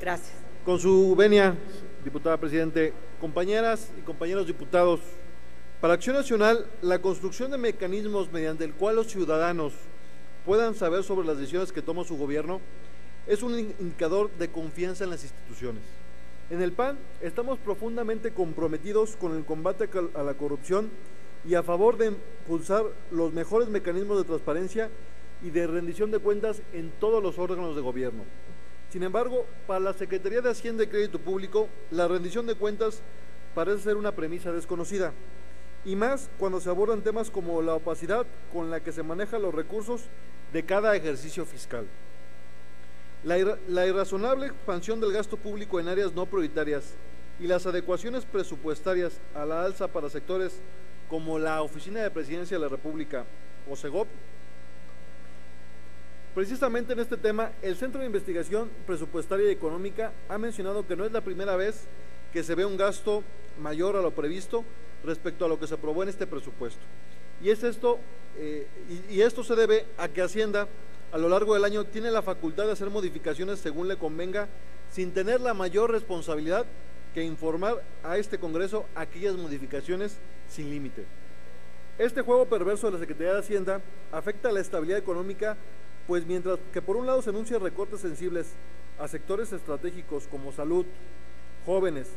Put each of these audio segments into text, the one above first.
Gracias. Con su venia, diputada presidente, compañeras y compañeros diputados, para Acción Nacional, la construcción de mecanismos mediante el cual los ciudadanos puedan saber sobre las decisiones que toma su gobierno es un indicador de confianza en las instituciones. En el PAN estamos profundamente comprometidos con el combate a la corrupción y a favor de impulsar los mejores mecanismos de transparencia y de rendición de cuentas en todos los órganos de gobierno. Sin embargo, para la Secretaría de Hacienda y Crédito Público, la rendición de cuentas parece ser una premisa desconocida, y más cuando se abordan temas como la opacidad con la que se manejan los recursos de cada ejercicio fiscal. La, la irrazonable expansión del gasto público en áreas no prioritarias y las adecuaciones presupuestarias a la alza para sectores como la Oficina de Presidencia de la República o CEGOP Precisamente en este tema, el Centro de Investigación Presupuestaria y Económica ha mencionado que no es la primera vez que se ve un gasto mayor a lo previsto respecto a lo que se aprobó en este presupuesto. Y, es esto, eh, y, esto se debe a que Hacienda a lo largo del año tiene la facultad de hacer modificaciones según le convenga, sin tener la mayor responsabilidad que informar a este Congreso aquellas modificaciones sin límite. Este juego perverso de la Secretaría de Hacienda afecta a la estabilidad económica pues mientras que por un lado se anuncian recortes sensibles a sectores estratégicos como salud, jóvenes,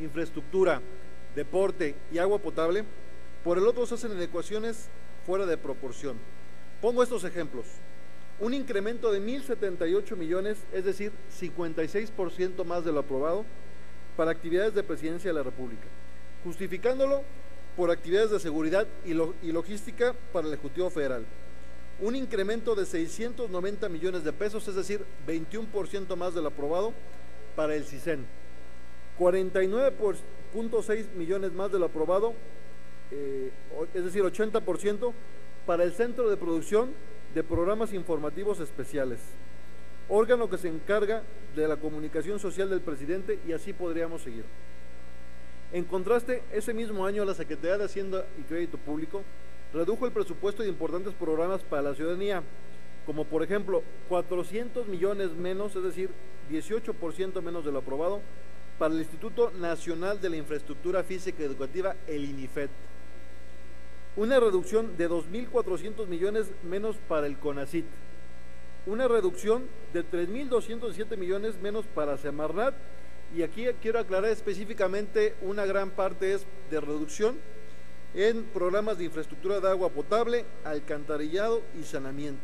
infraestructura, deporte y agua potable, por el otro se hacen adecuaciones fuera de proporción. Pongo estos ejemplos. Un incremento de 1.078 millones, es decir, 56% más de lo aprobado, para actividades de presidencia de la República, justificándolo por actividades de seguridad y, y logística para el Ejecutivo Federal un incremento de 690 millones de pesos, es decir, 21% más de lo aprobado para el CISEN, 49.6 millones más de lo aprobado, eh, es decir, 80% para el Centro de Producción de Programas Informativos Especiales, órgano que se encarga de la comunicación social del presidente y así podríamos seguir. En contraste, ese mismo año la Secretaría de Hacienda y Crédito Público redujo el presupuesto de importantes programas para la ciudadanía, como por ejemplo 400 millones menos, es decir, 18% menos de lo aprobado, para el Instituto Nacional de la Infraestructura Física y Educativa, el INIFED. Una reducción de 2.400 millones menos para el CONACIT. Una reducción de 3.207 millones menos para Semarnat. Y aquí quiero aclarar específicamente una gran parte es de reducción en programas de infraestructura de agua potable, alcantarillado y saneamiento.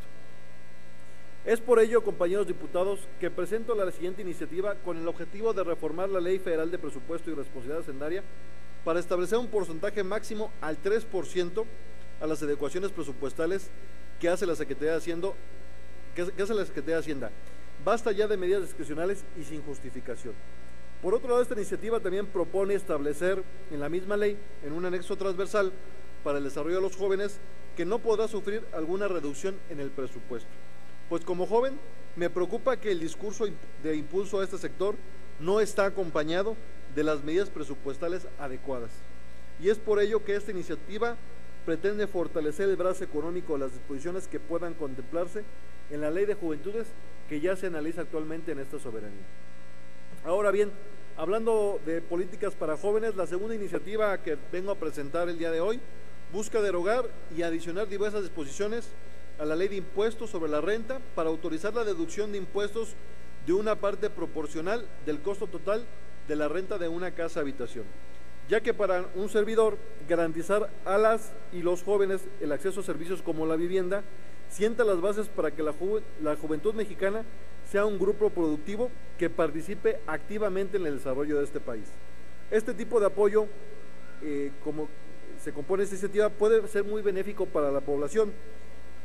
Es por ello, compañeros diputados, que presento la siguiente iniciativa con el objetivo de reformar la Ley Federal de Presupuesto y Responsabilidad Hacendaria para establecer un porcentaje máximo al 3% a las adecuaciones presupuestales que hace la Secretaría que hace la Secretaría de Hacienda. Basta ya de medidas discrecionales y sin justificación. Por otro lado, esta iniciativa también propone establecer en la misma ley, en un anexo transversal para el desarrollo de los jóvenes, que no podrá sufrir alguna reducción en el presupuesto. Pues como joven, me preocupa que el discurso de impulso a este sector no está acompañado de las medidas presupuestales adecuadas. Y es por ello que esta iniciativa pretende fortalecer el brazo económico de las disposiciones que puedan contemplarse en la Ley de Juventudes que ya se analiza actualmente en esta soberanía. Ahora bien, hablando de políticas para jóvenes, la segunda iniciativa que vengo a presentar el día de hoy busca derogar y adicionar diversas disposiciones a la ley de impuestos sobre la renta para autorizar la deducción de impuestos de una parte proporcional del costo total de la renta de una casa habitación, ya que para un servidor garantizar a las y los jóvenes el acceso a servicios como la vivienda sienta las bases para que la, la juventud mexicana sea un grupo productivo que participe activamente en el desarrollo de este país. Este tipo de apoyo, eh, como se compone esta iniciativa, puede ser muy benéfico para la población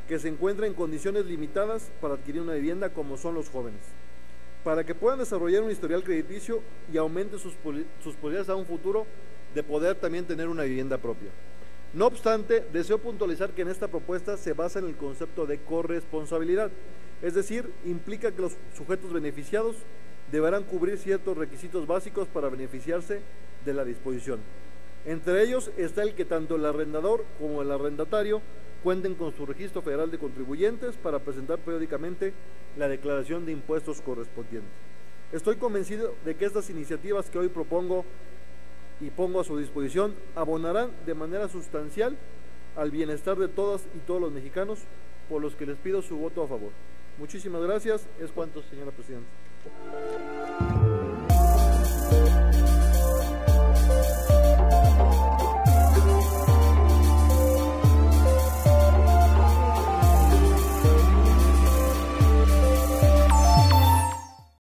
que se encuentra en condiciones limitadas para adquirir una vivienda como son los jóvenes, para que puedan desarrollar un historial crediticio y aumente sus, sus posibilidades a un futuro de poder también tener una vivienda propia. No obstante, deseo puntualizar que en esta propuesta se basa en el concepto de corresponsabilidad, es decir, implica que los sujetos beneficiados deberán cubrir ciertos requisitos básicos para beneficiarse de la disposición. Entre ellos está el que tanto el arrendador como el arrendatario cuenten con su registro federal de contribuyentes para presentar periódicamente la declaración de impuestos correspondiente. Estoy convencido de que estas iniciativas que hoy propongo y pongo a su disposición abonarán de manera sustancial al bienestar de todas y todos los mexicanos, por los que les pido su voto a favor. Muchísimas gracias. Es cuanto, señora Presidenta.